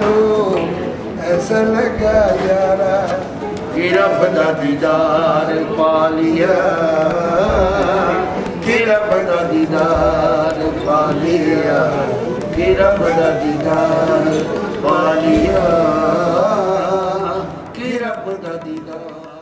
تو ایسا لگا یارا کہ رب دا دیدار پا لیا کہ رب دا دیدار پا لیا کہ رب دا دیدار پا لیا کہ رب دا دیدار